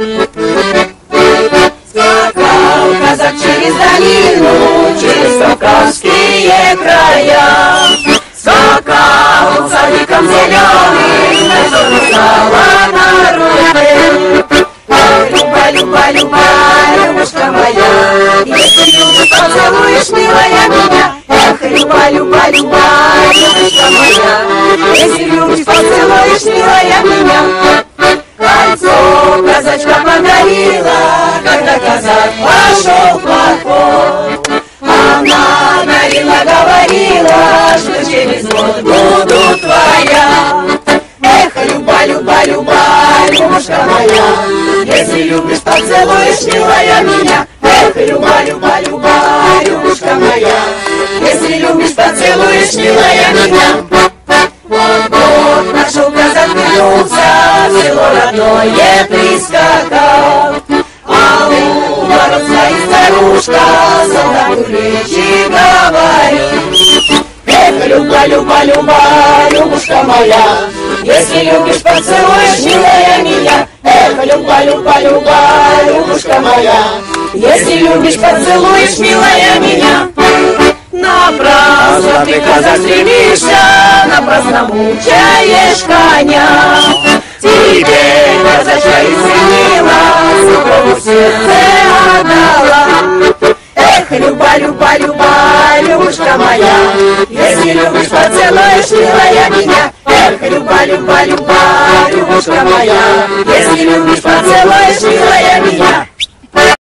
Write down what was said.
Скакал казак через долину, через Кавказские края. Скакал цариком зеленым, на солнце на руке. Люба, люба, любая, любушка моя, если любишь, поцелуешь, милая меня. Эх, люба, люба, любая, любушка моя, если любишь, поцелуешь, пошел поход. Она дарила, говорила, что через год буду твоя. Эх, люба, люба, люба, любушка моя, если любишь, поцелуешь, милая меня. Эх, люба, люба, люба, любушка моя, если любишь, поцелуешь, милая меня. Вот год нашел казак вернулся, село родное прискакал. Старушка, солдату речи говорит. Эх, Люба, Люба, Люба, Любушка моя, если любишь, поцелуешь, милая меня. Эх, Люба, Люба, Люба, Любушка моя, если любишь, поцелуешь, милая меня. Напрасно ты, казак, стремишься, напрасно мучаешь коня. Тебе казачка поцелуешь, милая меня. Эх, Люба, Люба, Люба, Любушка моя, если любишь, поцелуешь, милая меня.